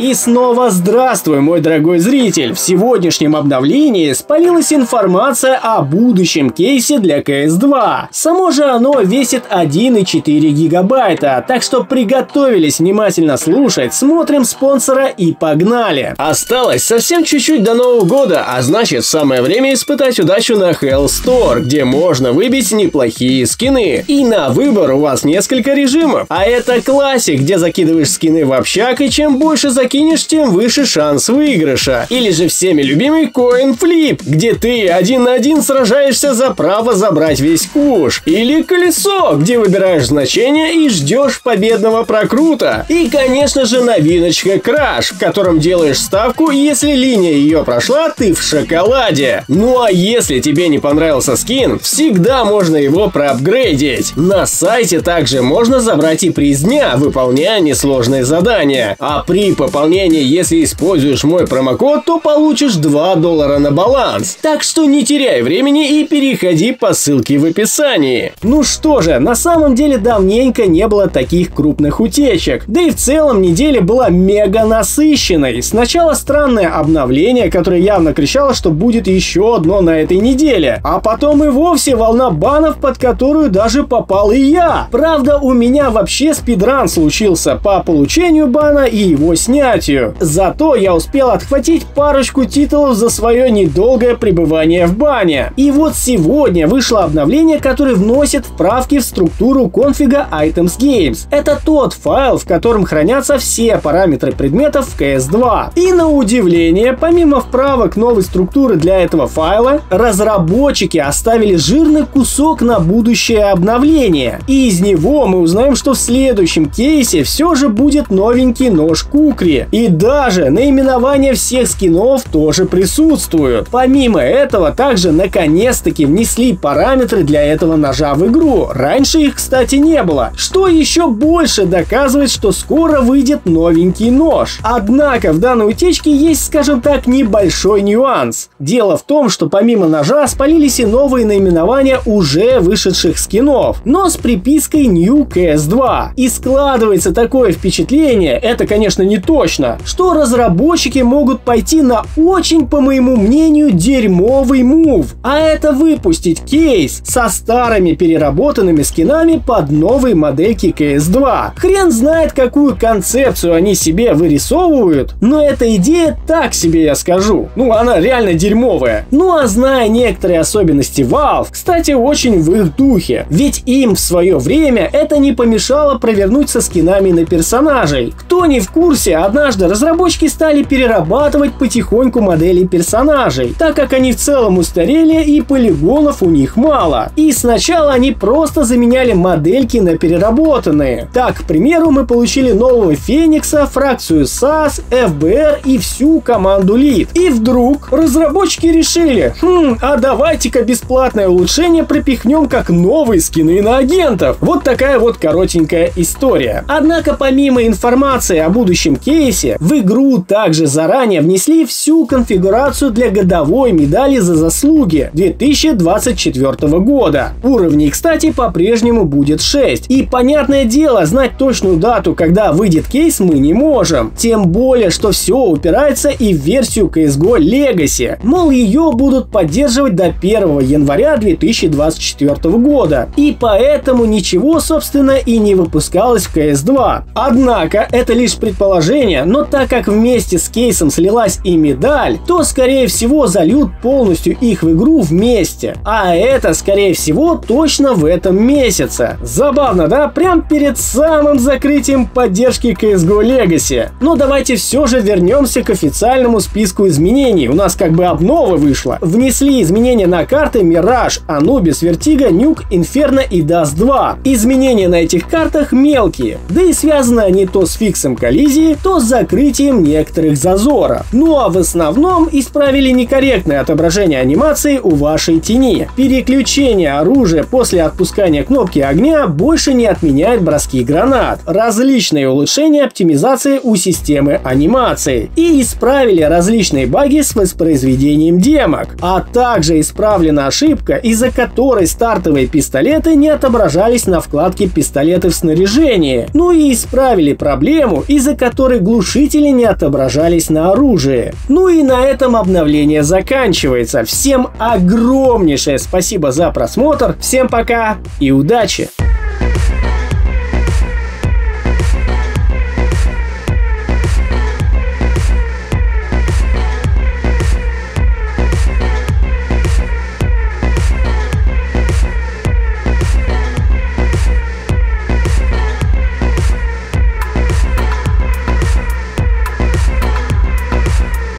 И снова здравствуй, мой дорогой зритель! В сегодняшнем обновлении спалилась информация о будущем кейсе для CS2. Само же оно весит 1,4 гигабайта, так что приготовились внимательно слушать, смотрим спонсора и погнали! Осталось совсем чуть-чуть до Нового года, а значит самое время испытать удачу на Hell Store, где можно выбить неплохие скины. И на выбор у вас несколько режимов. А это классик, где закидываешь скины в общак, и чем больше закидываешь закинешь, тем выше шанс выигрыша. Или же всеми любимый Coin Flip, где ты один на один сражаешься за право забрать весь куш. Или колесо, где выбираешь значение и ждешь победного прокрута. И, конечно же, новиночка Краш, в котором делаешь ставку, если линия ее прошла, ты в шоколаде. Ну а если тебе не понравился скин, всегда можно его проапгрейдить. На сайте также можно забрать и приз дня, выполняя несложные задания. А при попадании пополнения, если используешь мой промокод, то получишь 2 доллара на баланс. Так что не теряй времени и переходи по ссылке в описании. Ну что же, на самом деле давненько не было таких крупных утечек. Да и в целом неделя была мега насыщенной. Сначала странное обновление, которое явно кричало, что будет еще одно на этой неделе. А потом и вовсе волна банов, под которую даже попал и я. Правда, у меня вообще спидран случился по получению бана и его снятию снятию. Зато я успел отхватить парочку титулов за свое недолгое пребывание в бане. И вот сегодня вышло обновление, которое вносит вправки в структуру конфига Items Games. Это тот файл, в котором хранятся все параметры предметов в CS2. И на удивление, помимо вправок новой структуры для этого файла, разработчики оставили жирный кусок на будущее обновление. И из него мы узнаем, что в следующем кейсе все же будет новенький нож Кукри, и даже наименования всех скинов тоже присутствуют. Помимо этого, также наконец-таки внесли параметры для этого ножа в игру. Раньше их, кстати, не было. Что еще больше доказывает, что скоро выйдет новенький нож. Однако в данной утечке есть, скажем так, небольшой нюанс. Дело в том, что помимо ножа спалились и новые наименования уже вышедших скинов, но с припиской New CS2. И складывается такое впечатление, это, конечно, не точно, точно, что разработчики могут пойти на очень, по моему мнению, дерьмовый мув. А это выпустить кейс со старыми переработанными скинами под новые модельки CS2. Хрен знает, какую концепцию они себе вырисовывают, но эта идея так себе я скажу. Ну, она реально дерьмовая. Ну, а зная некоторые особенности Valve, кстати, очень в их духе. Ведь им в свое время это не помешало провернуть со скинами на персонажей. Кто не в курсе, одна однажды разработчики стали перерабатывать потихоньку модели персонажей, так как они в целом устарели и полигонов у них мало. И сначала они просто заменяли модельки на переработанные. Так, к примеру, мы получили нового Феникса, фракцию САС, ФБР и всю команду Лид. И вдруг разработчики решили, хм, а давайте-ка бесплатное улучшение пропихнем как новые скины на агентов. Вот такая вот коротенькая история. Однако помимо информации о будущем кейсе, интерфейсе в игру также заранее внесли всю конфигурацию для годовой медали за заслуги 2024 года. Уровней, кстати, по-прежнему будет 6. И понятное дело, знать точную дату, когда выйдет кейс, мы не можем. Тем более, что все упирается и в версию CSGO Legacy. Мол, ее будут поддерживать до 1 января 2024 года. И поэтому ничего, собственно, и не выпускалось в CS2. Однако, это лишь предположение, но так как вместе с кейсом слилась и медаль, то скорее всего зальют полностью их в игру вместе. А это скорее всего точно в этом месяце. Забавно, да? Прям перед самым закрытием поддержки CSGO Legacy. Но давайте все же вернемся к официальному списку изменений. У нас как бы обнова вышла. Внесли изменения на карты Mirage, Anubis, Vertigo, Nuke, Inferno и Dust 2. Изменения на этих картах мелкие, да и связаны они то с фиксом коллизии, то закрытием некоторых зазоров. Ну а в основном исправили некорректное отображение анимации у вашей тени. Переключение оружия после отпускания кнопки огня больше не отменяет броски гранат. Различные улучшения оптимизации у системы анимации. И исправили различные баги с воспроизведением демок. А также исправлена ошибка, из-за которой стартовые пистолеты не отображались на вкладке пистолеты в снаряжении. Ну и исправили проблему, из-за которой глушители не отображались на оружии. Ну и на этом обновление заканчивается. Всем огромнейшее спасибо за просмотр, всем пока и удачи!